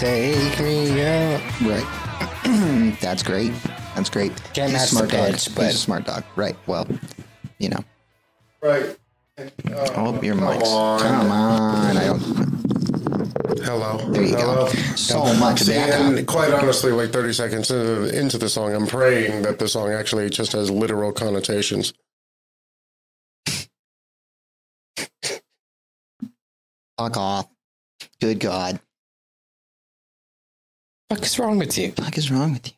take me out. Right. That's great. That's great. Can't He's a match smart the dog. pitch, He's a smart dog. Right. Well, you know. Right. Oh, your come mics. on. Come on. I don't. Hello. There you Hello. go. So much See, and quite honestly, like 30 seconds into, into the song, I'm praying that the song actually just has literal connotations. Fuck off. Good God. What is wrong with you? What is wrong with you?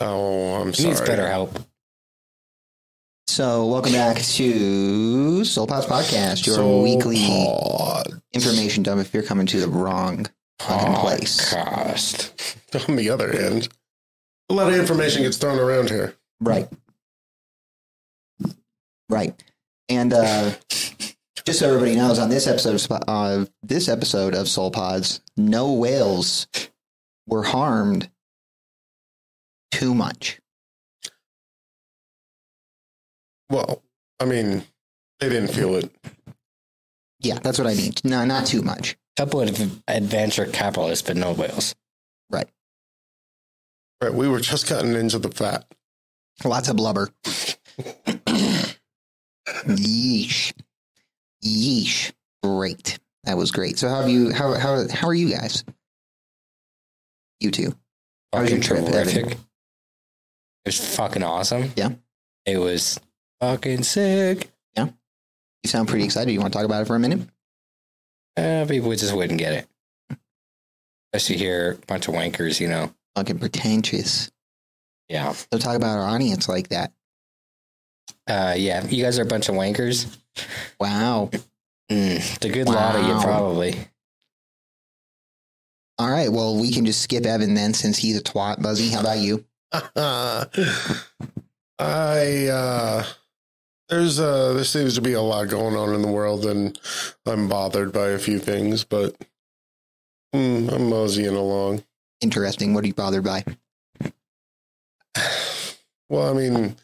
Oh, I'm He sorry. needs better help. So, welcome back to SoulPods Podcast, your So weekly pod- information dump if you're coming to the wrong fucking place. Podcast. On the other hand, a lot of information gets thrown around here. Right. Right. And uh, just so everybody knows, on this episode of uh, this episode of SoulPods, no whales were harmed too much. Well, I mean, they didn't feel it. Yeah, that's what I mean. No, not too much. Couple of adventure capitalists, but no whales. Right. Right. We were just cutting into the fat. Lots of blubber. Yeesh. Yeesh. Great. That was great. So how have you how how how are you guys? You two. How was your trip, terrific. Evan? It was fucking awesome. Yeah. It was fucking sick. Yeah. You sound pretty excited. You want to talk about it for a minute? Uh, people just wouldn't get it. Especially here, a bunch of wankers, you know. Fucking pretentious. Yeah. Don't talk about our audience like that. Uh, yeah. You guys are a bunch of wankers. Wow. Mm, the good lot of you, probably. All right. Well, we can just skip Evan then since he's a twat. Buzzy, how about you? I uh there's uh there seems to be a lot going on in the world and I'm bothered by a few things, but mm, I'm moseying along. Interesting. What are you bothered by? Well, I mean,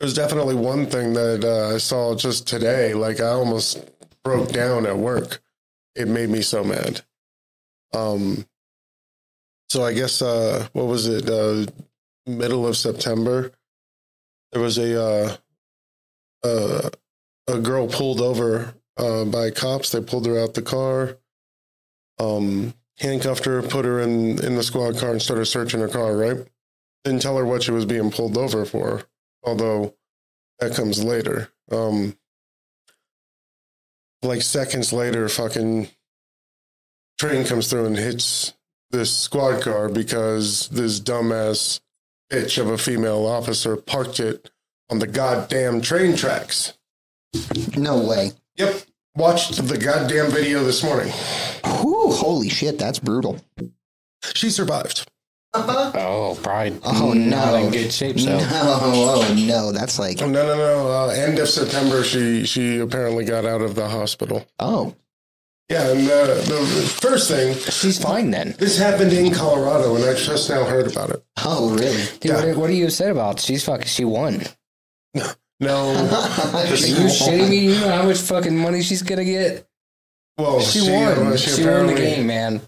there's definitely one thing that uh, I saw just today. Like I almost broke down at work. It made me so mad. Um, so I guess uh, what was it? Uh, middle of September. There was a uh, uh, a girl pulled over uh, by cops. They pulled her out the car, um, handcuffed her, put her in in the squad car, and started searching her car. Right didn't tell her what she was being pulled over for, although that comes later. Um, like seconds later, fucking train comes through and hits this squad car because this dumbass bitch of a female officer parked it on the goddamn train tracks. No way. Yep. Watched the goddamn video this morning. Whew, holy shit, that's brutal. She survived. Oh, probably Oh, not no. in good shape. So, No, oh no, that's like No, no, no. Uh, end of September, she she apparently got out of the hospital. oh Yeah, and uh, the first thing, she's fine then. this happened in Colorado, and I just now heard about it. oh really? Dude, Yeah. what, are, what are you upset about? She's fucking. She won. No, Are you shitting me? You know how much fucking money she's gonna get? well, She, she, won. uh, she, she, won the game, man.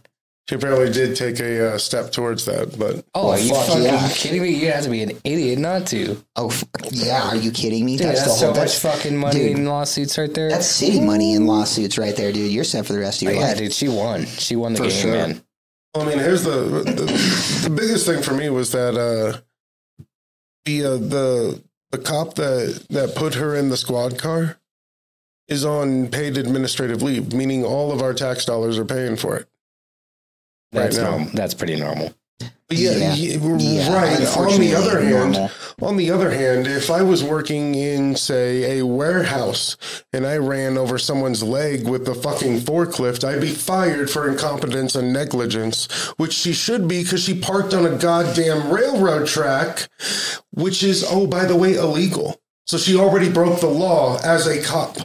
She apparently did take a uh, step towards that, but Oh, are you fuck fucking yeah. kidding me? You have to be an idiot not to. Oh f- yeah, are you kidding me? Dude, that's, the so whole- much fucking money dude. in lawsuits right there. That's city money in lawsuits right there, dude. You're set for the rest of Oh, your yeah, life. dude, she won. She won the For game, sure. man. I mean, here's the the, the biggest thing for me was that uh, the uh, the the cop that that put her in the squad car is on paid administrative leave, meaning all of our tax dollars are paying for it. Right That's now. normal. That's pretty normal. Yeah, Yeah. yeah, Yeah, right. On the other hand, normal. on the other hand, if I was working in, say, a warehouse and I ran over someone's leg with the fucking forklift, I'd be fired for incompetence and negligence, which she should be because she parked on a goddamn railroad track, which is, oh, by the way, illegal. So she already broke the law as a cop,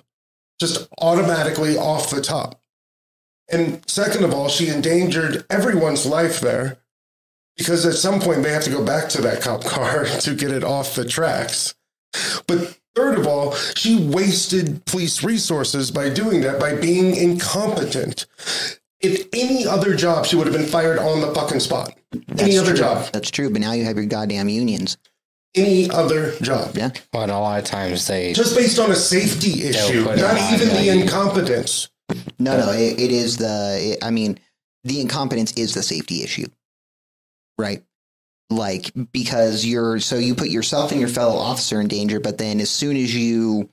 just automatically off the top. And second of all, she endangered everyone's life there because at some point they have to go back to that cop car to get it off the tracks. But third of all, she wasted police resources by doing that, by being incompetent. If any other job, she would have been fired on the fucking spot. any other true. job. That's true. But now you have your goddamn unions. Any other job. Yeah. But a lot of times they Just based on a safety issue, not even the like- incompetence. No, no, uh, it, it is the. It, I mean, the incompetence is the safety issue, right? Like because you're so you put yourself and your fellow officer in danger, but then as soon as you,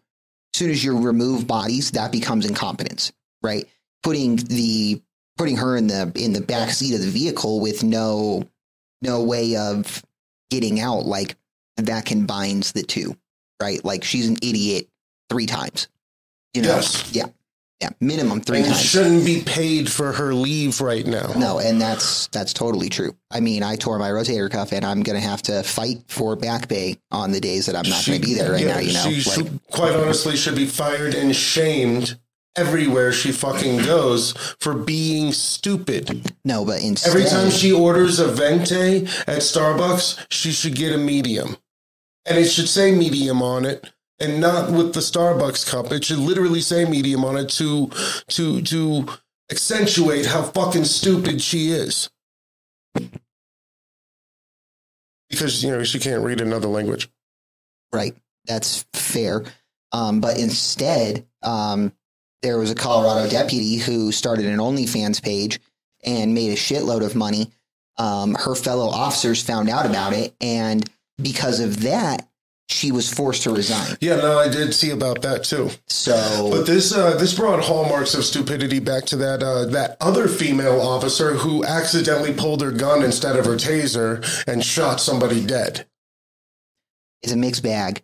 as soon as you remove bodies, that becomes incompetence, right? Putting the putting her in the in the back seat of the vehicle with no no way of getting out, like that combines the two, right? Like she's an idiot three times, you know? Yes. Yeah, yeah, minimum three and times. shouldn't be paid for her leave right now. No, and that's that's totally true. I mean, I tore my rotator cuff, and I'm gonna have to fight for back pay on the days that I'm not gonna be there right yeah, now. You know, she like, should- quite honestly should be fired and shamed everywhere she fucking goes for being stupid. no, but instead, Every time she orders a venti at Starbucks, she should get a medium, and it should say medium on it. And not with the Starbucks cup. It should literally say medium on it to to to accentuate how fucking stupid she is. Because you know she can't read another language. right, that's fair. Um, but instead, um, there was a Colorado deputy who started an OnlyFans page and made a shitload of money. Um, her fellow officers found out about it, and because of that, she was forced to resign. Yeah, no, I did see about that too. So But this uh, this brought hallmarks of stupidity back to that uh, that other female officer who accidentally pulled her gun instead of her taser and shot somebody dead. it's a mixed bag.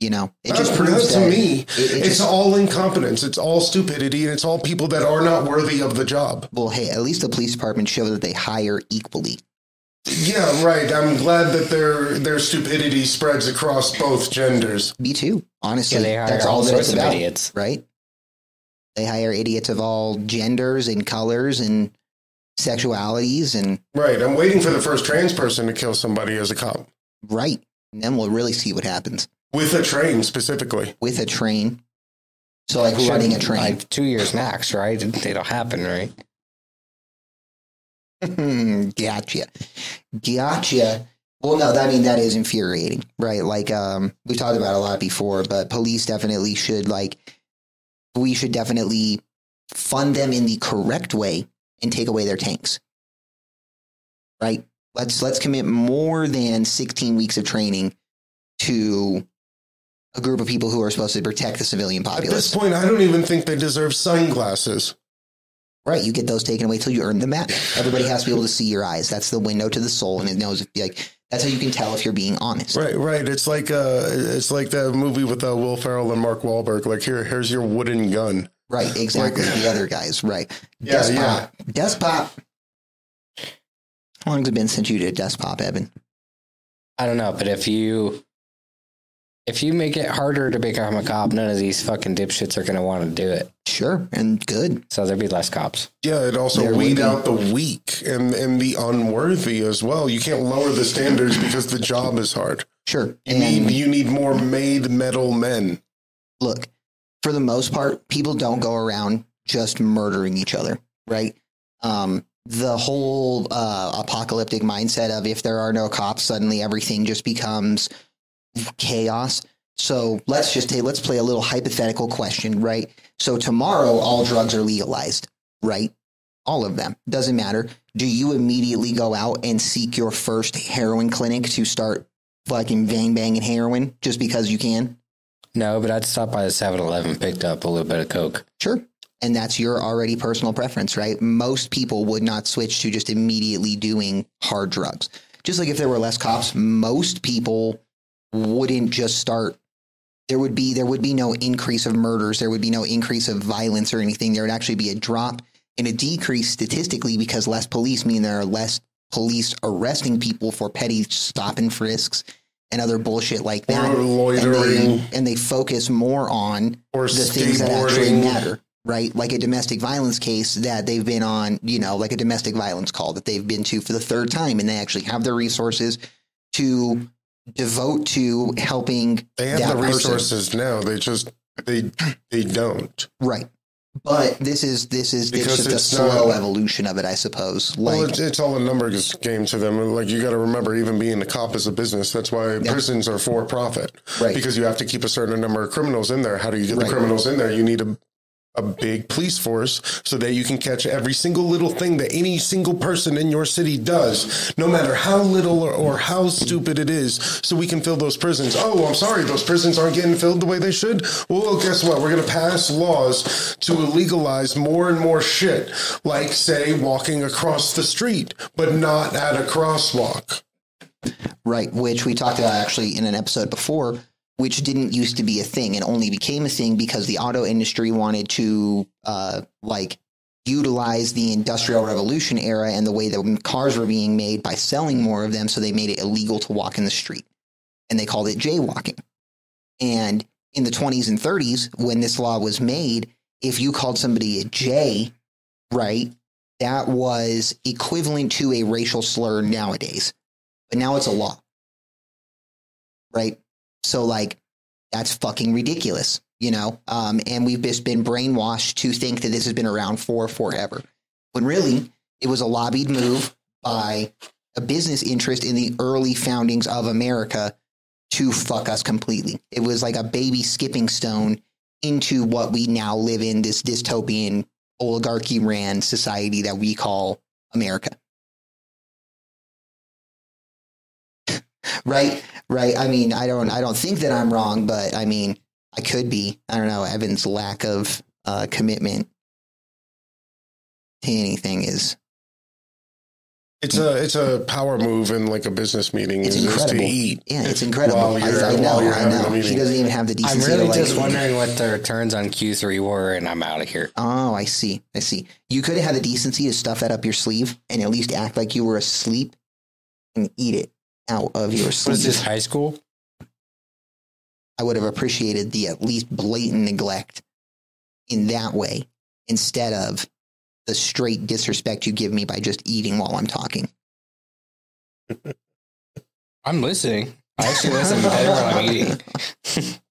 You know, it just proves to me, it- it it's just- all incompetence. It's all stupidity, and it's all people that are not worthy of the job. well, hey, at least the police department show that they hire equally. Yeah, right. I'm glad that their their stupidity spreads across both genders. Me too. Honestly, yeah they hire that's all all that sorts it's of about, idiots. right? They hire idiots of all genders and colors and sexualities, and Right. I'm waiting for the first trans person to kill somebody as a cop right. And then we'll really see what happens with a train specifically. with a train. So, like running a train. Like two years max, right? It'll happen, right? Gotcha. Gotcha. Well, no, I mean that is infuriating, right? Like, um, we talked about a lot before, but police definitely should like, we should definitely fund them in the correct way and take away their tanks, right? Let's let's commit more than 16 weeks of training to a group of people who are supposed to protect the civilian populace. At this point, I don't even think they deserve sunglasses. Right, you get those taken away till you earn them back. Everybody has to be able to see your eyes. That's the window to the soul, and it knows if like that's how you can tell if you're being honest. Right, right. It's like uh, it's like that movie with uh, Will Ferrell and Mark Wahlberg. Like here, here's your wooden gun. Right, exactly. Like- the other guys, right? Yeah, Despot. yeah. Despot. How long has it been since you did Despot, Evan? I don't know, but if you if you make it harder to become a cop, none of these fucking dipshits are going to want to do it. Sure, and good. So there'd be less cops. Yeah, it also There would weed be. out the weak and and the unworthy as well. You can't lower the standards because the job is hard. Sure. You And need you need more made metal men. look, for the most part, people don't go around just murdering each other, right? Um, the whole uh, apocalyptic mindset of if there are no cops, suddenly everything just becomes chaos. So let's just say, let's play a little hypothetical question, right? So tomorrow, all drugs are legalized, right? All of them. Doesn't matter. Do you immediately go out and seek your first heroin clinic to start fucking bang banging heroin just because you can? No, but I'd stop by the 7-Eleven, picked up a little bit of coke. Sure. And that's your already personal preference, right? Most people would not switch to just immediately doing hard drugs. Just like if there were less cops, most people wouldn't just start there would be there would be no increase of murders, there would be no increase of violence or anything. There would actually be a drop and a decrease statistically because less police mean there are less police arresting people for petty stop and frisks and other bullshit like that. Or And loitering they, and they focus more on or the things that actually matter, right? Like a domestic violence case that they've been on, you know, like a domestic violence call that they've been to for the third time, and they actually have the resources to devote to helping They have the person. resources now. They just they they don't. Right. But this is this is it's Because a it's slow not- evolution of it, I suppose. Like well, it's, it's all a numbers game to them. Like you got to remember, even being a cop is a business. That's why prisons are for profit, Right. Because you have to keep a certain number of criminals in there. How do you get Right. the criminals in there? You need a a big police force so that you can catch every single little thing that any single person in your city does, no matter how little or, or how stupid it is, so we can fill those prisons. Oh, I'm sorry, those prisons aren't getting filled the way they should. Well, guess what? We're going to pass laws to legalize more and more shit, like, say, walking across the street, but not at a crosswalk. Right, which we talked about actually in an episode before, which didn't used to be a thing and only became a thing because the auto industry wanted to uh, like utilize the industrial revolution era and the way that cars were being made by selling more of them, so they made it illegal to walk in the street, and they called it jaywalking. And in the 20s and 30s, when this law was made, if you called somebody a Jay, right, that was equivalent to a racial slur nowadays but now it's a law. Right? So like that's fucking ridiculous, you know? Um, and we've just been brainwashed to think that this has been around for forever. When really it was a lobbied move by a business interest in the early foundings of America to fuck us completely. It was like a baby skipping stone into what we now live in this dystopian oligarchy ran society that we call America. Right right. I mean i don't i don't think that i'm wrong but i mean i could be. I don't know. Evan's lack of uh commitment to anything is It's a it's a power move in like a business meeting it's is, is to incredible. eat. yeah it's incredible. I, I know i know. a he doesn't even have the decency. I'm decency really to like just wondering what the returns on Q3 were, and I'm out of here. oh i see. I see. You could have had the decency to stuff that up your sleeve and at least act like you were asleep and eat it out of your What sleeve is this, high school? I would have appreciated the at least blatant neglect in that way instead of the straight disrespect you give me by just eating while I'm talking. I'm listening. I actually listen better when I'm eating.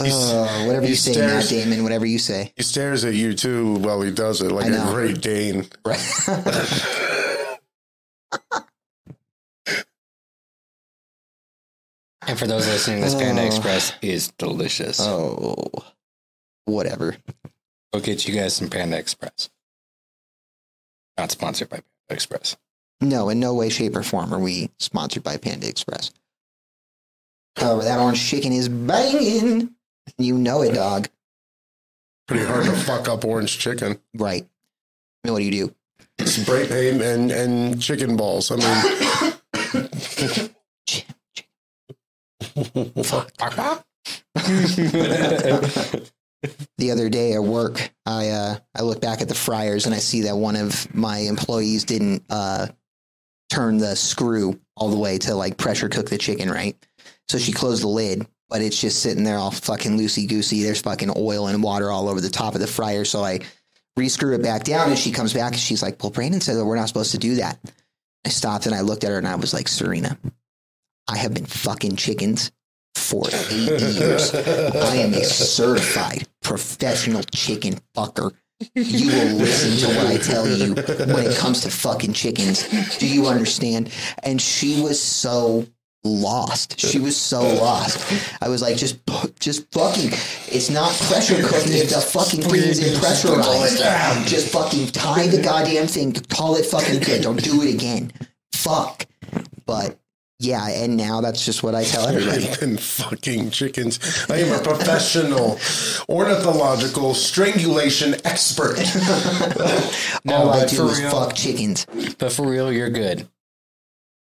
Uh, whatever you he say, Matt Damon, whatever you say. He stares at you too while he does it, like a great Dane. Right. And for those listening, this Panda Oh. Express is delicious. oh, whatever. We'll get you guys some Panda Express. Not sponsored by Panda Express. No, in no way, shape, or form are we sponsored by Panda Express. However, that orange chicken is banging. You know it, dog. Pretty hard to fuck up orange chicken. Right. I mean, what do you do? Spray paint and and chicken balls. I mean, Ch- the other day at work, I uh, I look back at the fryers and I see that one of my employees didn't uh, turn the screw all the way to like pressure cook the chicken, right? So she closed the lid, but it's just sitting there all fucking loosey goosey. There's fucking oil and water all over the top of the fryer. So I rescrew it back down, and she comes back and she's like, "Well, Brandon said that we're not supposed to do that." I stopped and I looked at her and I was like, "Serena, I have been fucking chickens for eight years." I am a certified professional chicken fucker. You will listen to what I tell you when it comes to fucking chickens. Do you understand? And she was so lost. She was so lost. I was like, just, just fucking. It's not pressure cooking It's the fucking thing isn't pressurized. Just fucking tie the goddamn thing. Call it fucking good. Don't do it again. Fuck. But yeah, and now that's just what I tell everybody. I've been fucking chickens. I am a professional ornithological strangulation expert. No, All I but do is real- fuck chickens. But for real, you're good.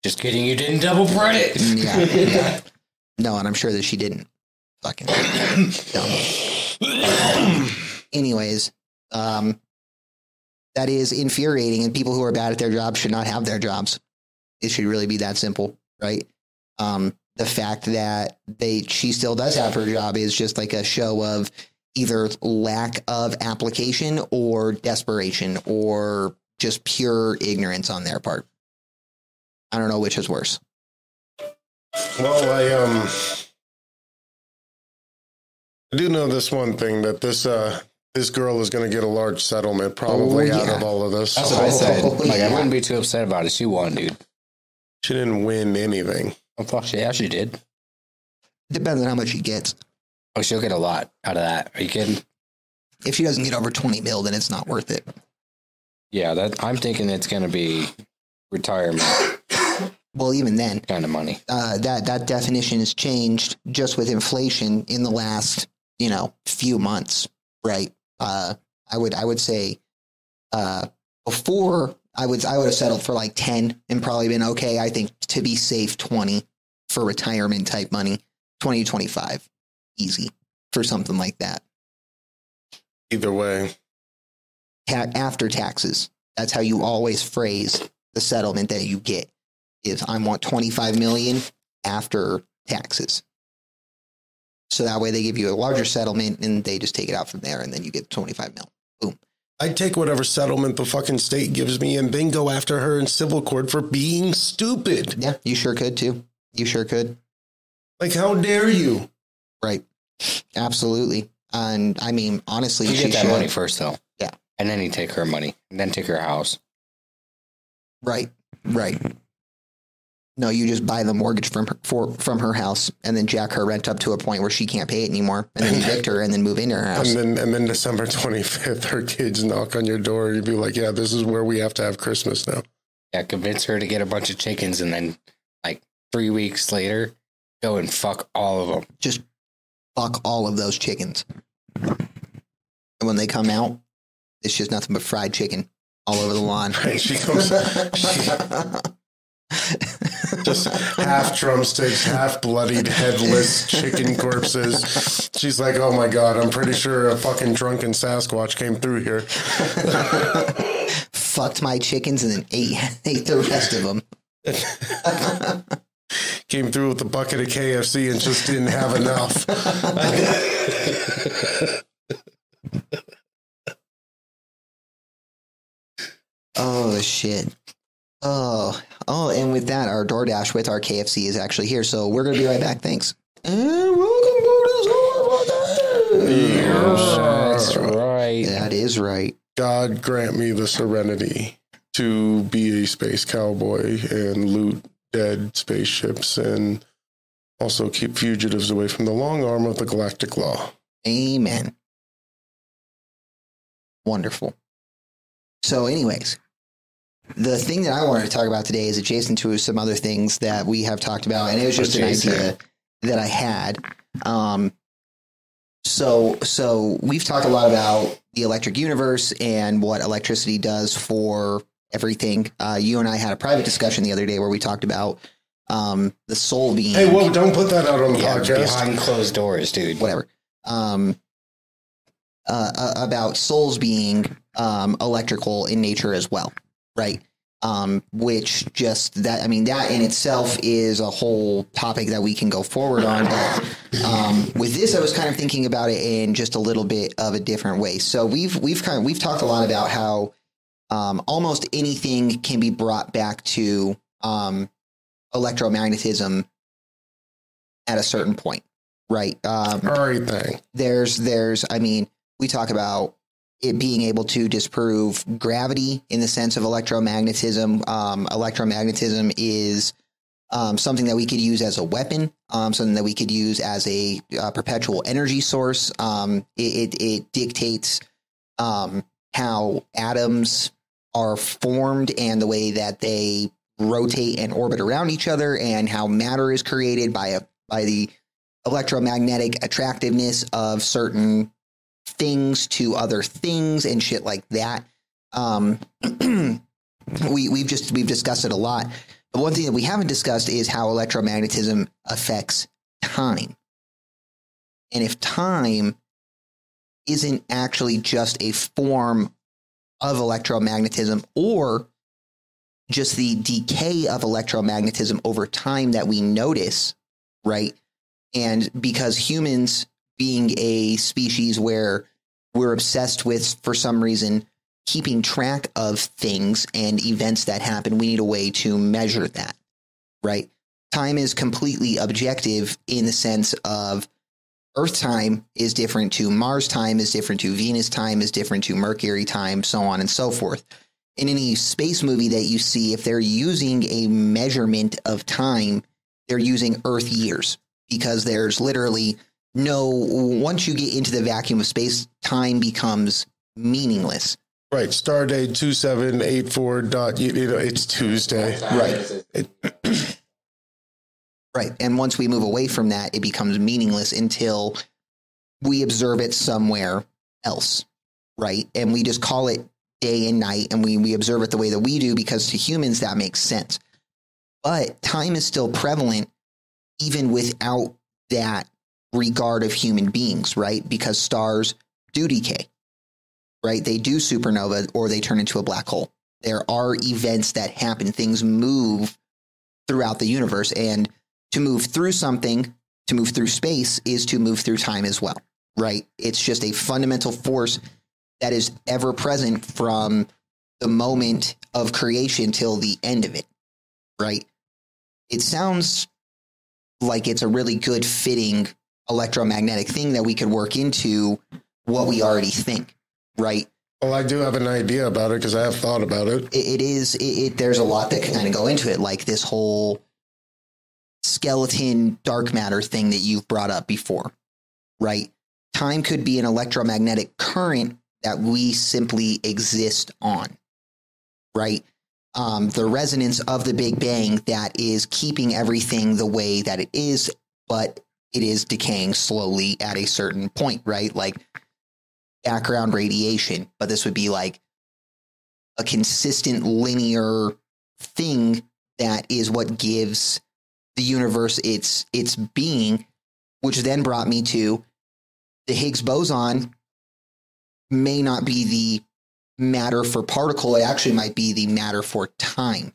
Just kidding, you didn't double bread it. Yeah, yeah. No, and I'm sure that she didn't. Fucking dumb. Anyways, um, that is infuriating, and people who are bad at their jobs should not have their jobs. It should really be that simple, right? Um, the fact that they she still does have her job is just like a show of either lack of application or desperation or just pure ignorance on their part. I don't know which is worse. Well, I um, I do know this one thing that this uh this girl is going to get a large settlement probably Oh, out of all of this. That's what I said. Oh, Like, I wouldn't be too upset about it. She won, dude. She didn't win anything. Oh, fuck, yeah, she did. Depends on how much she gets. Oh, she'll get a lot out of that. Are you kidding? If she doesn't get over 20 mil, then it's not worth it. Yeah, that I'm thinking it's going to be retirement Well, even then, kind of money. uh, that that definition has changed just with inflation in the last you know few months, right? Uh, I would I would say uh, before I would I would have settled for like ten and probably been okay. I think to be safe twenty for retirement type money, twenty to twenty five, easy for something like that. Either way, Ta- after taxes, that's how you always phrase the settlement that you get. Is I want twenty five million after taxes. So that way they give you a larger settlement and they just take it out from there and then you get 25 mil. I'd take whatever settlement the fucking state gives me and then go after her in civil court for being stupid. Yeah, you sure could too. You sure could. Like, how dare you? Right. Absolutely. And I mean, honestly, You she get that should. money first, though. Yeah. And then you take her money, and then take her house. Right. Right. No, you just buy the mortgage from her, for, from her house and then jack her rent up to a point where she can't pay it anymore and then evict her and then move into her house. And then, and then December 25th, her kids knock on your door. You'd be like, yeah, this is where we have to have Christmas now. Yeah, convince her to get a bunch of chickens, and then like three weeks later, go and fuck all of them. just fuck all of those chickens. And when they come out, it's just nothing but fried chicken all over the lawn. She comes just half drumsticks, half bloodied, headless chicken corpses. She's like, oh my God, I'm pretty sure a fucking drunken Sasquatch came through here. Fucked my chickens and then ate ate the rest of them. Came through with a bucket of KFC and just didn't have enough. Oh shit. Oh, oh, and with that, our DoorDash with our KFC is actually here, so we're gonna be right back. Thanks. And welcome to the That's right. That is right. God grant me the serenity to be a space cowboy and loot dead spaceships and also keep fugitives away from the long arm of the galactic law. Amen. Wonderful. So, anyways, the thing that I wanted to talk about today is adjacent to some other things that we have talked about, and it was just an idea that I had. Um, so, so we've talked a lot about the electric universe and what electricity does for everything. Uh, you and I had a private discussion the other day where we talked about um, the soul being Hey, whoa, don't put that out on the Yeah, podcast. behind closed doors, dude. whatever. Um, uh, uh, about souls being um, electrical in nature as well, right? Um, which just that I mean that in itself is a whole topic that we can go forward on. But um, with this, I was kind of thinking about it in just a little bit of a different way. So we've we've kind of we've talked a lot about how um, almost anything can be brought back to um, electromagnetism at a certain point, right? Um, Everything. there's there's i mean we talk about it being able to disprove gravity in the sense of electromagnetism. Um, electromagnetism is um, something that we could use as a weapon um, something that we could use as a uh, perpetual energy source. Um, it, it, it dictates um, how atoms are formed and the way that they rotate and orbit around each other and how matter is created by a by the electromagnetic attractiveness of certain things to other things and shit like that. Um, we we've just we've discussed it a lot. But one thing that we haven't discussed is how electromagnetism affects time. And if time isn't actually just a form of electromagnetism or just the decay of electromagnetism over time that we notice, right? And because humans, being a species where we're obsessed with, for some reason, keeping track of things and events that happen, we need a way to measure that, right? Time is completely objective in the sense of Earth time is different to Mars time, is different to Venus time, is different to Mercury time, so on and so forth. In any space movie that you see, if they're using a measurement of time, they're using Earth years because there's literally no, once you get into the vacuum of space, time becomes meaningless. Right. Stardate 2784 dot, you know, it's Tuesday. Right. Right. And once we move away from that, it becomes meaningless until we observe it somewhere else. Right. And we just call it day and night and we, we observe it the way that we do because to humans that makes sense. But time is still prevalent even without that regard of human beings, right? Because stars do decay, right? They do supernova or they turn into a black hole. There are events that happen, things move throughout the universe. And to move through something, to move through space, is to move through time as well, right? It's just a fundamental force that is ever present from the moment of creation till the end of it, right? It sounds like it's a really good fitting electromagnetic thing that we could work into what we already think, right? well, I do have an idea about it because I have thought about it. it, it is it, it there's a lot that can kind of go into it like this whole skeleton dark matter thing that you've brought up before right time could be an electromagnetic current that we simply exist on right um, the resonance of the big bang that is keeping everything the way that it is but it is decaying slowly at a certain point right? Like background radiation but this would be like a consistent linear thing that is what gives the universe its its being which then brought me to the Higgs boson may not be the matter for particle it actually might be the matter for time.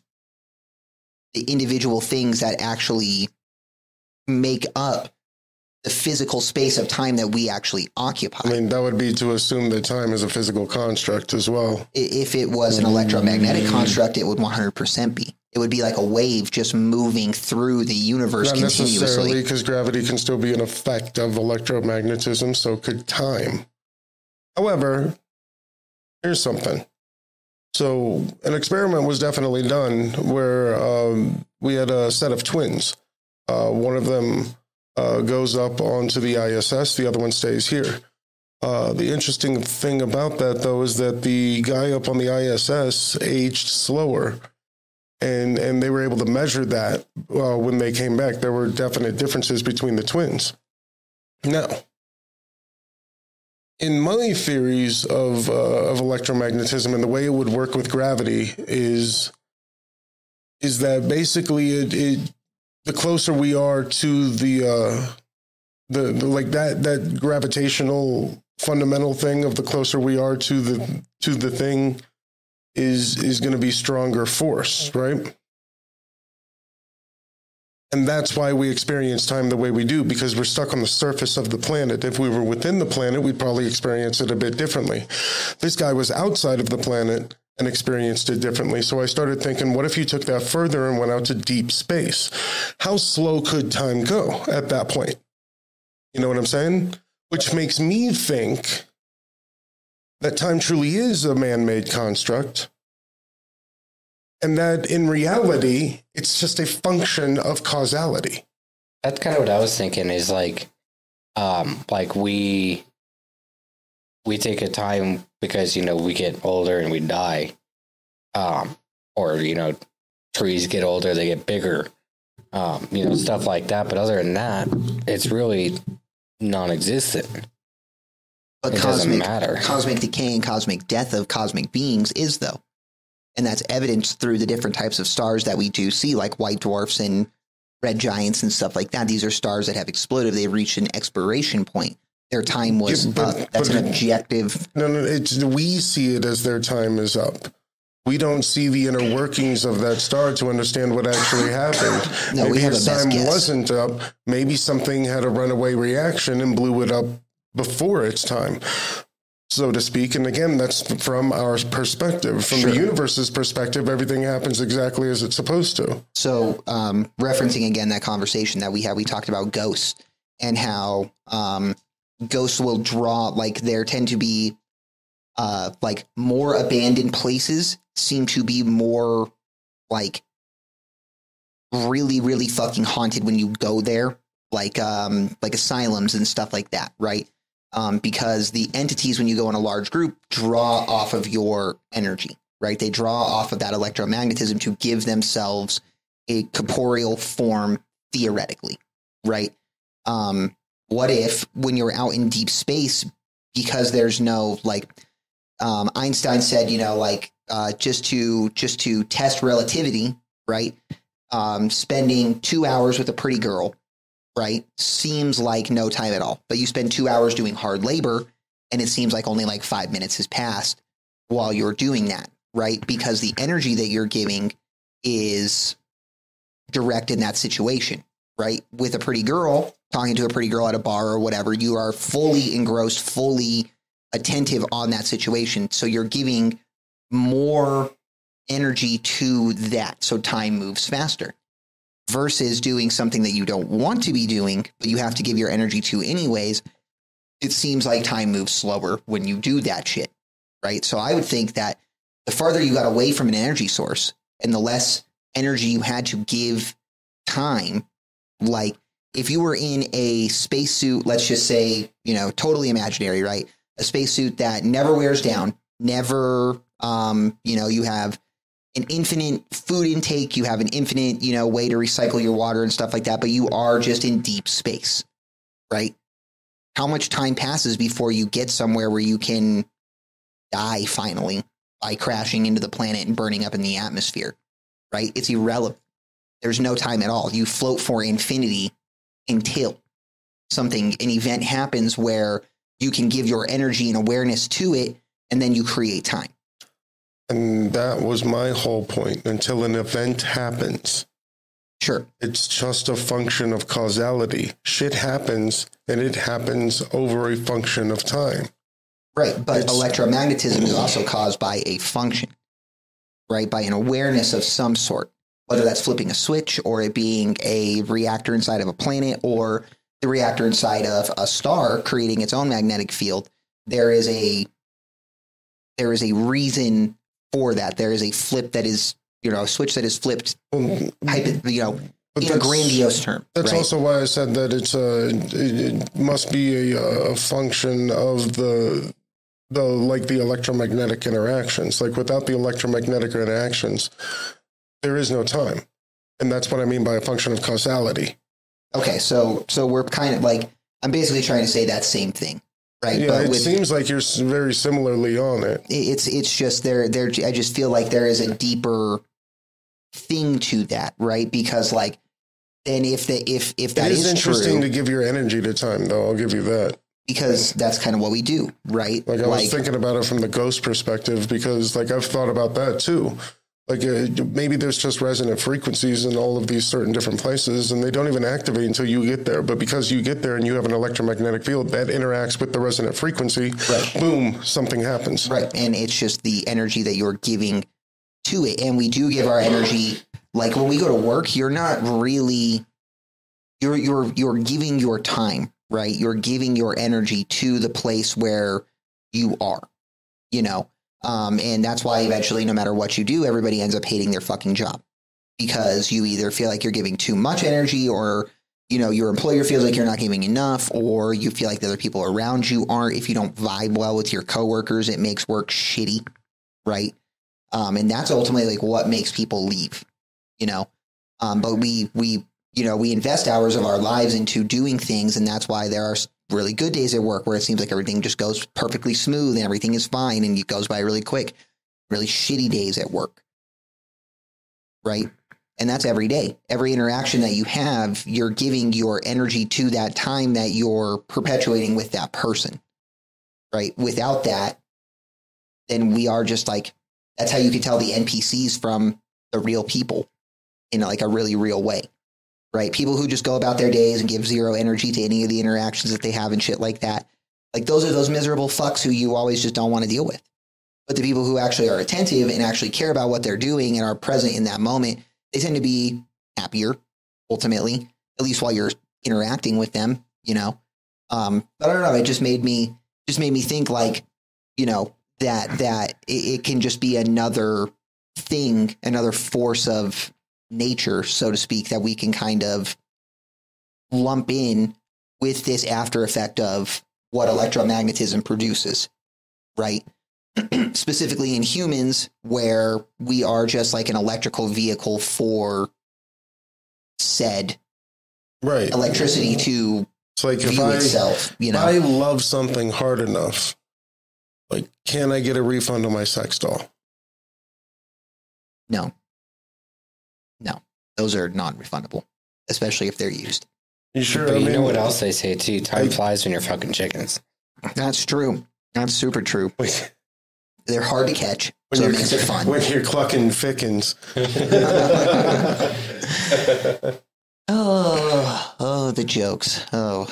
The individual things that actually make up the physical space of time that we actually occupy I mean, that would be to assume that time is a physical construct as well. If it was an electromagnetic construct, it would 100% be. It would be like a wave just moving through the universe Not necessarily because gravity can still be an effect of electromagnetism, so could time. However, here's something. So, an experiment was definitely done where um, we had a set of twins. Uh, one of them uh, goes up onto the ISS, the other one stays here. Uh, the interesting thing about that, though, is that the guy up on the ISS aged slower and and they were able to measure that uh, when they came back. There were definite differences between the twins. Now, in my theories of uh, of electromagnetism and the way it would work with gravity is is that basically it, it the closer we are to the uh, the, the like that that gravitational fundamental thing of the closer we are to the to the thing is is going to be stronger force, right? And that's why we experience time the way we do because we're stuck on the surface of the planet. If we were within the planet, we'd probably experience it a bit differently. This guy was outside of the planet and experienced it differently. So I started thinking, what if you took that further and went out to deep space? How slow could time go at that point? You know what I'm saying? Which makes me think that time truly is a man made construct. And that in reality, it's just a function of causality. That's kind of what I was thinking is like, um, like we, we take a time because, you know, we get older and we die. Um, or, you know, trees get older, they get bigger, um, you know, stuff like that. But other than that, it's really non existent. But It doesn't cosmic, matter. cosmic decay and cosmic death of cosmic beings is, though. And that's evidenced through the different types of stars that we do see, like white dwarfs and red giants and stuff like that. These are stars that have exploded. They've reached an expiration point. Their time was Yeah, but- up. That's but- an objective. No, no, it's we see it as their time is up. We don't see the inner workings of that star to understand what actually happened. No, we maybe have a best time guess. wasn't up. Maybe something had a runaway reaction and blew it up before its time, so to speak. And again, that's from our perspective. From Sure. the universe's perspective, everything happens exactly as it's supposed to. So, um, referencing again that conversation that we had, we talked about ghosts and how um, ghosts will draw like there tend to be uh, like more abandoned places seem to be more like really really fucking haunted when you go there like um like asylums and stuff like that right? Um because the entities when you go in a large group draw off of your energy right? They draw off of that electromagnetism to give themselves a corporeal form theoretically right? Um what if when you're out in deep space because there's no like um einstein said you know like uh just to just to test relativity right um, spending two hours with a pretty girl, right, seems like no time at all. But you spend two hours doing hard labor, and it seems like only like five minutes has passed while you're doing that, right? Because the energy that you're giving is direct in that situation, right? With a pretty girl, talking to a pretty girl at a bar or whatever, you are fully engrossed, fully attentive on that situation. So you're giving more energy to that so time moves faster versus doing something that you don't want to be doing but you have to give your energy to anyways it seems like time moves slower when you do that shit right so i would think that the farther you got away from an energy source and the less energy you had to give time like if you were in a spacesuit let's just say you know totally imaginary right a spacesuit that never wears down never um you know you have an infinite food intake, you have an infinite, you know, way to recycle your water and stuff like that, but you are just in deep space, right? How much time passes before you get somewhere where you can die finally by crashing into the planet and burning up in the atmosphere, right? It's irrelevant. There's no time at all. You float for infinity until something, an event happens where you can give your energy and awareness to it, and then you create time. And that was my whole point. Until an event happens, Sure. it's just a function of causality. Shit happens, and it happens over a function of time. Right, but It's- electromagnetism is also caused by a function, right? By an awareness of some sort, whether that's flipping a switch or it being a reactor inside of a planet or the reactor inside of a star creating its own magnetic field. There is a there is a reason for that. There is a flip that is you know a switch that is flipped. Hypo, you know, but in a grandiose term. That's right? also why I said that it's a it, it must be a, a function of the the like the electromagnetic interactions. Like without the electromagnetic interactions, there is no time, and that's what I mean by a function of causality. okay. So so we're kind of like I'm basically trying to say that same thing, right? Yeah, it with, seems like you're very similarly on it. it's it's just there there i just feel like there is a deeper thing to that right because like then if the if if that it is, is, interesting true to give your energy to time, though. I'll give you that. because that's kind of what we do right Like I was thinking about it from the ghost perspective because, like, I've thought about that too. Like uh, maybe there's just resonant frequencies in all of these certain different places, and they don't even activate until you get there. But because you get there and you have an electromagnetic field that interacts with the resonant frequency, Right. boom, something happens. right and it's just the energy that you're giving to it and we do give our energy like when we go to work you're not really you're you're you're giving your time right you're giving your energy to the place where you are you know um, and that's why eventually no matter what you do everybody ends up hating their fucking job. Because you either feel like you're giving too much energy or you know your employer feels like you're not giving enough or you feel like the other people around you aren't. If you don't vibe well with your coworkers it makes work shitty right? Um, and that's ultimately like what makes people leave you know? Um, but we we you know we invest hours of our lives into doing things and that's why there are really good days at work where it seems like everything just goes perfectly smooth and everything is fine and it goes by really quick. Really shitty days at work. Right? And that's every day. Every interaction that you have you're giving your energy to that time that you're perpetuating with that person. Right? Without that then we are just like that's how you can tell the npcs from the real people in like a really real way right people who just go about their days and give zero energy to any of the interactions that they have and shit like that like those are those miserable fucks who you always just don't want to deal with but the people who actually are attentive and actually care about what they're doing and are present in that moment they tend to be happier ultimately at least while you're interacting with them you know. Um, but I don't know. It just made me just made me think like, you know, that that it, it can just be another thing, another force of nature, so to speak, that we can kind of lump in with this after effect of what electromagnetism produces, right? Specifically in humans, where we are just like an electrical vehicle for said Right. electricity to It's like if I itself, you know? I love something hard enough, like can I get a refund on my sex doll? no. No. Those are non refundable, especially if they're used. You sure? But I you mean, know what else they say too? Time I- flies when you're fucking chickens. That's true. That's super true. They're hard to catch, when so it you're makes it fun. when you're clucking fickens. Oh, oh, the jokes. Oh,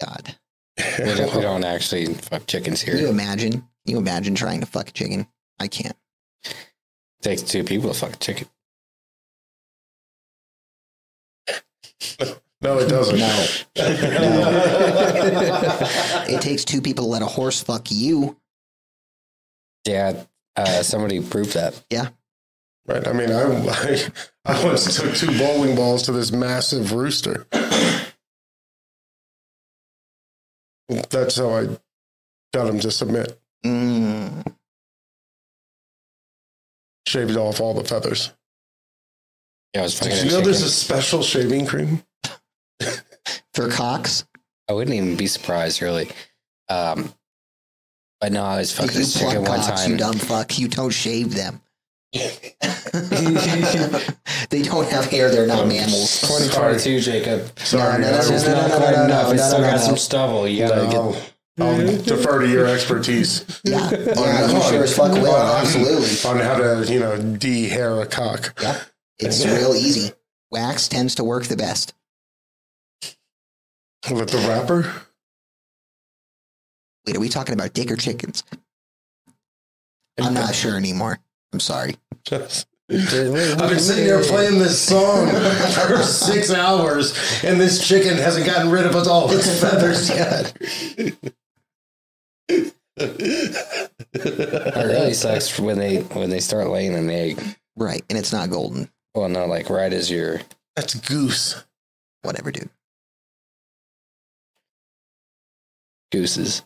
God. We don't, we don't actually fuck chickens Can you imagine? Can you imagine trying to fuck a chicken? I can't. It takes two people to fuck a chicken. no, it doesn't. No. It takes two people to let a horse fuck you. Yeah, uh, somebody proved that. Yeah. Right. I mean, I, I, I once took two bowling balls to this massive rooster. That's how I got him to submit. Mm. Shaved off all the feathers. Yeah, I was fucking Did you know there's a special shaving cream? For cocks? I wouldn't even be surprised, really. Um, but no, I was fucking you this chicken pluck one cocks, time. you dumb fuck. You don't shave them. they don't have hair. They're not mammals. 2022, Jacob. Sorry, no, no, I This no, not no, quite no, enough. no, It's no, still no, got no. some stubble. You gotta get. I'll, I'll defer to your expertise Yeah, yeah, you sure as fuck will. Absolutely. on how to, you know, de-hair a cock. Yeah, it's real easy. Wax tends to work the best. Oh, with the wrapper? Wait, are we talking about dick or chickens? I'm not sure anymore. I'm sorry. I've been sitting there playing this song for six hours, and this chicken hasn't gotten rid of all its feathers yet. It really sucks when they when they start laying an egg. Right, and it's not golden. Well, no, uh, like right as you're That's goose. Whatever, dude. gooses.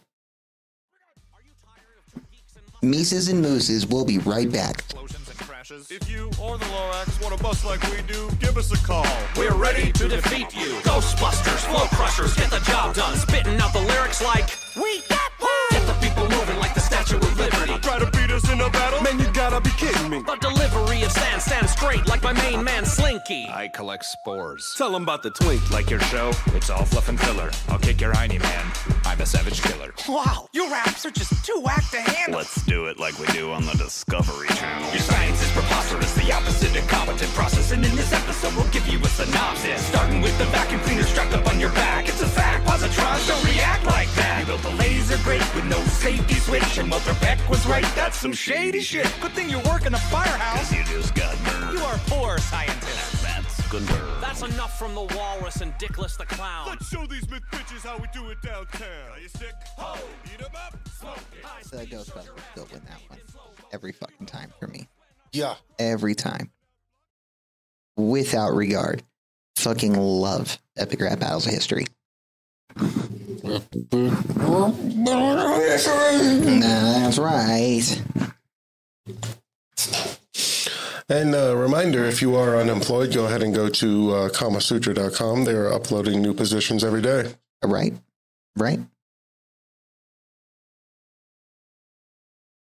Mises and mooses. We'll be right back. explosions and crashes. If you or the Lorax want to bust like we do, give us a call. We're ready to defeat you. Ghostbusters, flow crushers, get the job done. Spitting out the lyrics like We got Get the people moving like the Statue of Liberty. Try to beat us in a battle? Man, you gotta be kidding me. The delivery of sand man Slinky. I collect spores. Tell them about the twink. Like your show, it's all fluff and filler. I'll kick your hiney man. I'm a savage killer. Wow, your raps are just too whack to handle. Let's do it like we do on the Discovery Channel. Your science is preposterous, the opposite of competent process. And in this episode, we'll give you a synopsis. Starting with the vacuum cleaner strapped up on your back. It's a fact, positrons don't react like that. You built a laser grate with no safety switch, and Mother Beck was right. That's some shady shit. Good thing you work in a firehouse. Cause you just got burned. You are poor scientist. That's. That's enough from the walrus and Dickless the clown. Let's show these myth bitches how we do it downtown. Are you sick? Ho! Eat 'em up! Smoke it! The Ghostbusters still win that one every fucking time for me. Yeah. Every time, without regard. Fucking love epic rap battles of history. That's right. And a reminder if you are unemployed, go ahead and go to uh, kamasutra.com. They're uploading new positions every day. Right. Right.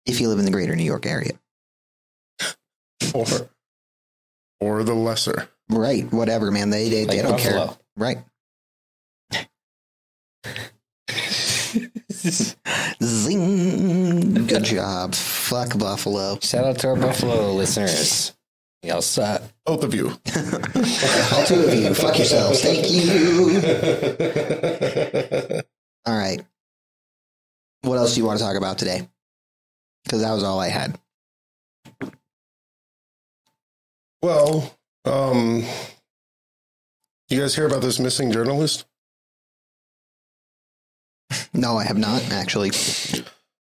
If you live in the greater New York area. Or, or the lesser. Right. Whatever, man. They they, they Like don't care. Right. Zing. Good job. Fuck Buffalo. Shout out to our Buffalo listeners. Y'all suck. Both of you. All two of you. Fuck yourselves. Thank you. All right. What else do you want to talk about today? Because that was all I had. Well, um, you guys hear about this missing journalist? No, I have not actually.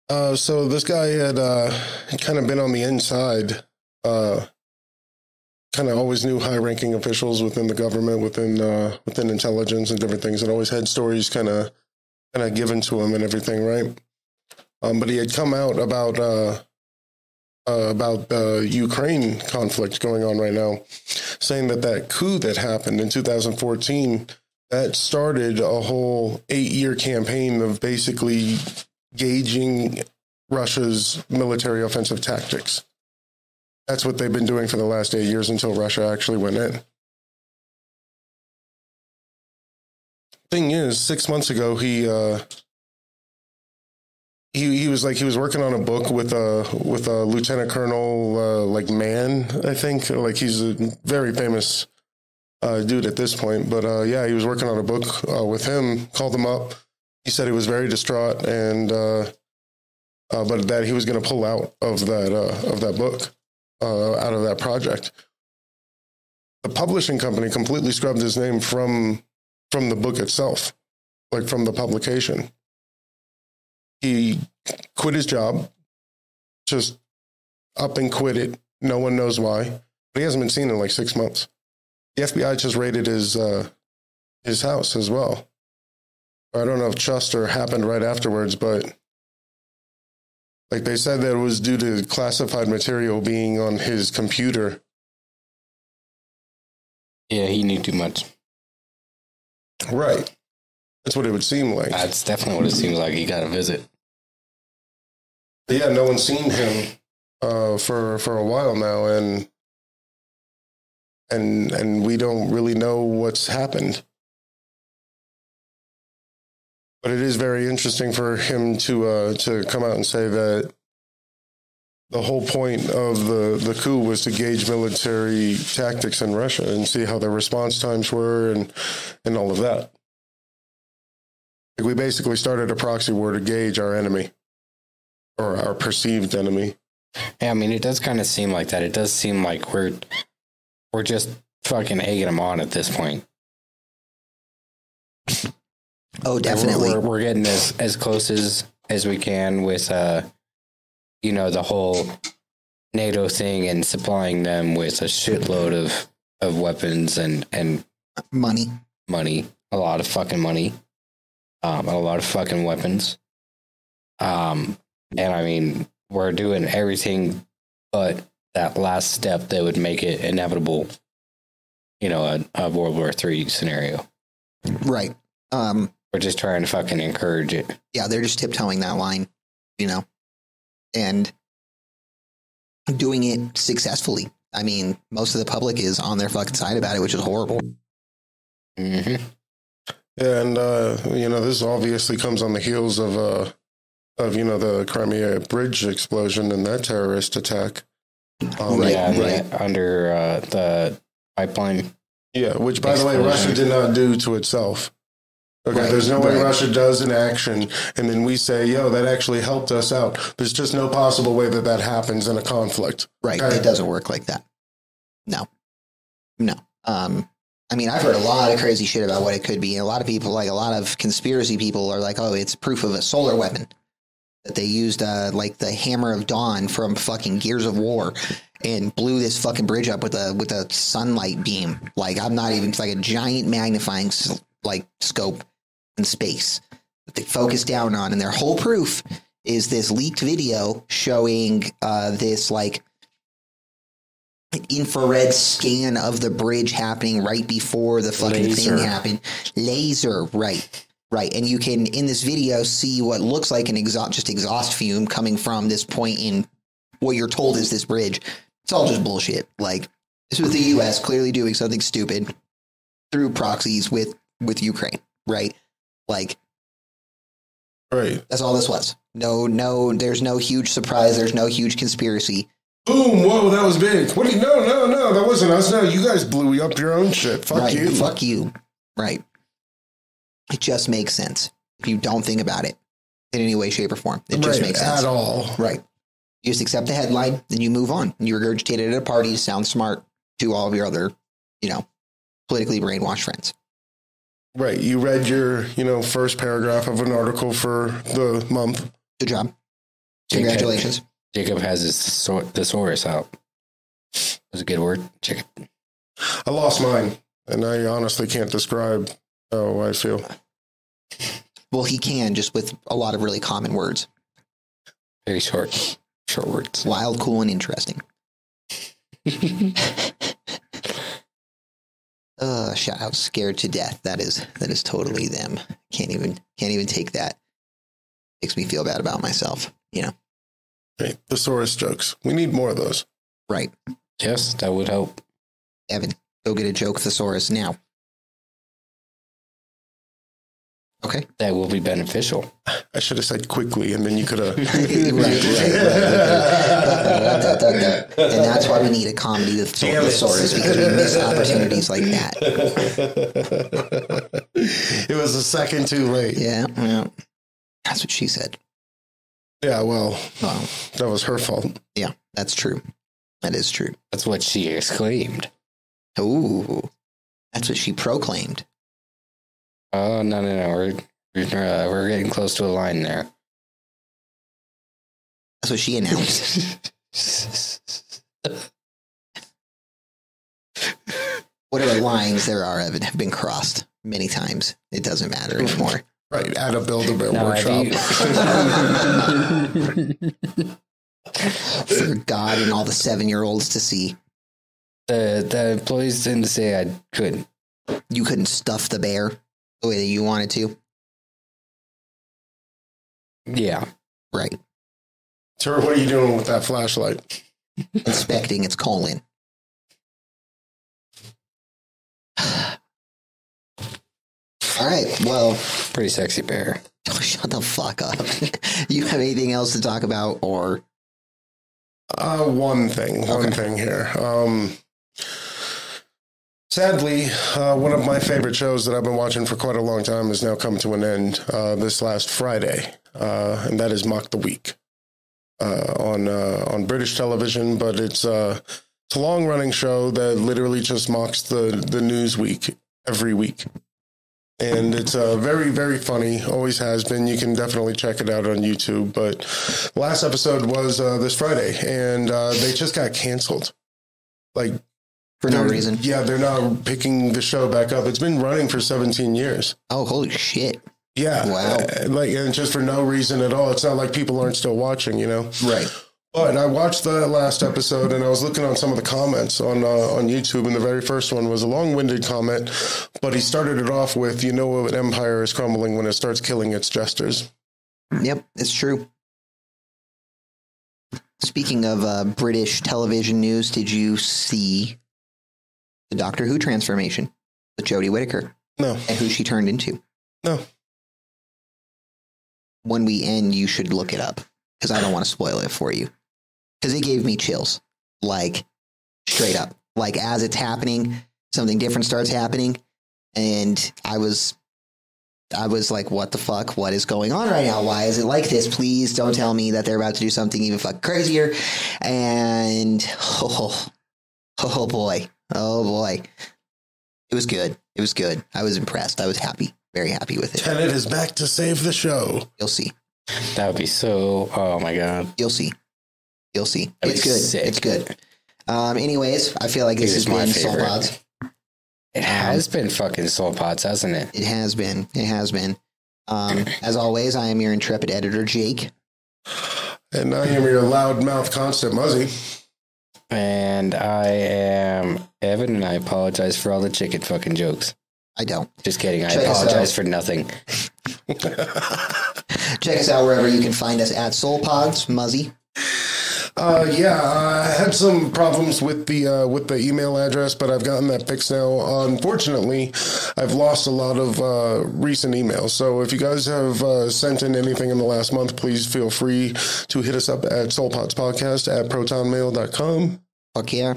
Uh, so this guy had uh, kind of been on the inside. Uh, kind of always knew high-ranking officials within the government, within uh, within intelligence and different things, and always had stories kind of kind of given to him and everything, right? Um, but he had come out about uh, uh, about the Ukraine conflict going on right now, saying that that coup that happened in 2014 that started a whole eight-year campaign of basically gauging Russia's military offensive tactics. That's what they've been doing for the last eight years until Russia actually went in. Thing is, six months ago, he uh, he he was like he was working on a book with a with a lieutenant colonel uh, like man, I think. Like he's a very famous uh, dude at this point, but uh, yeah, he was working on a book uh, with him. Called him up. He said he was very distraught and uh, uh, but that he was going to pull out of that uh, of that book, out of that project. The publishing company completely scrubbed his name from from the book itself, like from the publication. He quit his job, just up and quit it. No one knows why. But he hasn't been seen in like six months. The FBI just raided his uh, his house as well. I don't know if Chuster happened right afterwards, but like they said that it was due to classified material being on his computer. Yeah, he knew too much. Right. That's what it would seem like. That's definitely what it seems like. He got a visit. But yeah, no one's seen him uh, for for a while now, and and and we don't really know what's happened. But it is very interesting for him to uh, to come out and say that the whole point of the, the coup was to gauge military tactics in Russia and see how their response times were and and all of that. Like we basically started a proxy war to gauge our enemy or our perceived enemy. Yeah, I mean, it does kind of seem like that. It does seem like we're we're just fucking egging them on at this point. Oh, We're- definitely. We're, we're getting as as close as as we can with uh, you know, the whole NATO thing and supplying them with a shitload of of weapons and and Money. money, a lot of fucking money, um, a lot of fucking weapons. Um, and I mean, we're doing everything but that last step that would make it inevitable. You know, a, a World War Three scenario. Right. Um, We're just trying to fucking encourage it. yeah, they're just tiptoeing that line, you know, and doing it successfully. I mean, most of the public is on their fucking side about it, which is horrible. hmm And uh, you know, this obviously comes on the heels of uh, of you know the Crimea bridge explosion and that terrorist attack. Um, Right, yeah, the- under uh, the pipeline. Yeah, which by the way, Russia did not do to itself. Okay, Right, there's no way. Russia does an action, and then we say, "Yo, that actually helped us out." There's just no possible way that that happens in a conflict. Right. Okay. It doesn't work like that. No. No. Um, I mean, I've heard a lot of crazy shit about what it could be. And a lot of people, like a lot of conspiracy people, are like, oh, it's proof of a solar weapon. That they used, uh, like the hammer of dawn from fucking Gears of War and blew this fucking bridge up with a with a sunlight beam. Like, I'm not even, it's like a giant magnifying like scope in space that they focus down on. And their whole proof is this leaked video showing uh, this like infrared scan of the bridge happening right before the fucking Laser. thing happened. Laser, right. Right. And you can in this video see what looks like an exhaust just exhaust fume coming from this point in what you're told is this bridge. It's all just bullshit. Like this was the US clearly doing something stupid through proxies with with Ukraine, right? Like Right. that's all this was. No, no, there's no huge surprise. There's no huge conspiracy. Boom! Whoa, that was big. What? Do you, no, no, no, that wasn't us. No, you guys blew up your own shit. Fuck right. you. Fuck you. Right. It just makes sense if you don't think about it in any way, shape, or form. It just makes sense. at all. Right. You just accept the headline, then you move on. You regurgitate it at a party, sound smart to all of your other, you know, politically brainwashed friends. Right. You read your, you know, first paragraph of an article for the month. Good job. Congratulations. Jacob has his thesau- thesaurus out. That's a good word. Jacob. I lost mine, and I honestly can't describe how I feel. Well, he can just with a lot of really common words. Very short. Short words. Wild, cool, and interesting. Uh, shout out scared to death. That is that is totally them. Can't even can't even take that. Makes me feel bad about myself. You know. Right. Thesaurus jokes. We need more of those. Right. Yes, that would help. Evan, go get a joke thesaurus now. Okay. That will be beneficial. I should have said quickly, and then you could have. right, right, right, right. and that's why we need a comedy with Damn it. thesaurus because we miss opportunities like that. it was a second too late. Yeah, yeah. That's what she said. Yeah, well, Well, that was her fault. yeah, that's true. That is true. That's what she exclaimed. Ooh, that's what she proclaimed. Oh no no no! We're we're, uh, we're getting close to a line there. That's what she announced. Whatever lines there are of it have been crossed many times. It doesn't matter anymore. Right, at a Build-A-Bear Now, have workshop. For God and all the seven year olds to see. the the employees didn't say I couldn't. You couldn't stuff the bear the way that you wanted to. Yeah, Right. Sir, what are you doing with that flashlight? Inspecting its colon. All right. Well, pretty sexy bear. shut the fuck up. you have anything else to talk about or Uh, one thing, one Okay. thing here. Um, sadly, uh, one of my favorite shows that I've been watching for quite a long time has now come to an end uh, this last Friday, uh, and that is Mock the Week uh, on uh, on British television. But it's uh, it's a long running show that literally just mocks the the news week every week. And it's very, very funny. Always has been. You can definitely check it out on YouTube. But last episode was this Friday, and they just got canceled. Like for no they're- reason? Yeah, they're not picking the show back up. It's been running for 17 years. Oh, holy shit. Yeah, Wow. Uh, like and just for no reason at all. It's not like people aren't still watching, you know. Right. But I watched the last episode and I was looking on some of the comments on uh, on YouTube, and the very first one was a long-winded comment, but he started it off with, "You know, an empire is crumbling when it starts killing its jesters." Yep, it's true. Speaking of uh, British television news, did you see the Doctor Who transformation with Jodie Whittaker No, and who she turned into? no. When we end, you should look it up because I don't want to spoil it for you. Because it gave me chills, like straight up. Like as it's happening, something different starts happening, and I was I was like, what the fuck? What is going on right now? Why is it like this? Please don't tell me that they're about to do something even fuck crazier. And oh, oh, oh boy. Oh boy. It was good. It was good. I was impressed. I was happy. Very happy with it. Tennant is back to save the show. You'll see. That would be so. Oh my god. You'll see. You'll see. That'd it's good. sick. It's good. Um, anyways, I feel like this has Here's my been Soul favorite. Pods. It has been fucking SoulPods, hasn't it? It has been. It has been. Um, as always, I am your intrepid editor, Jake. And I am your loudmouth constant Muzzy. And I am Evan, and I apologize for all the chicken fucking jokes. I don't. Just kidding. I Check us apologize out. for nothing. Check us out wherever you can find us at SoulPods, Muzzy. Uh, yeah, I had some problems with the uh, with the email address, but I've gotten that fixed now. Unfortunately, I've lost a lot of uh, recent emails. So if you guys have uh, sent in anything in the last month, please feel free to hit us up at soulpodspodcast at protonmail.com. Fuck yeah.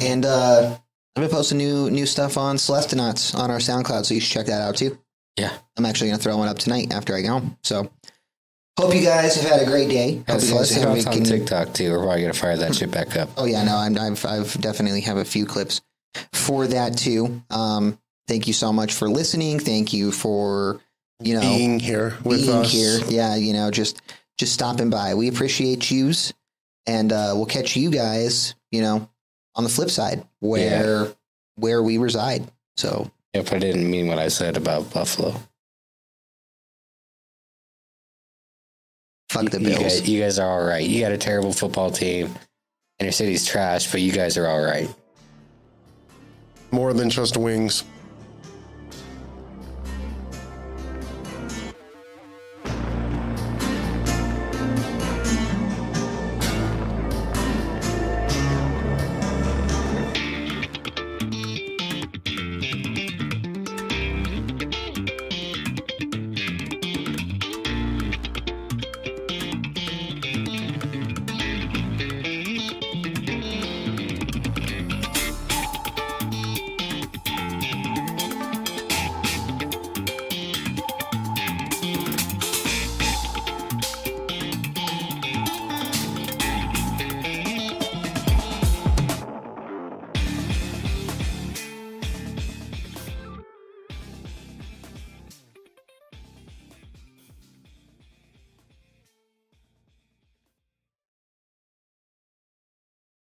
And uh I'm gonna post a new new stuff on Celestinauts on our SoundCloud, so you should check that out too. Yeah. I'm actually gonna throw one up tonight after I get home. So hope you guys have had a great day. Hope And you guys have on can- TikTok too. We're probably gonna fire that shit back up. Oh yeah, no, I'm, I've I've definitely have a few clips for that too. Um, thank you so much for listening. Thank you for you know being here with being us. here. Yeah, you know, just just stopping by. We appreciate yous, and uh, we'll catch you guys. You know, on the flip side, where where we reside. So If I didn't mean what I said about Buffalo. Fuck the You Bills. guys, you guys are all right. You got a terrible football team, and your city's trash, but you guys are all right. More than just wings.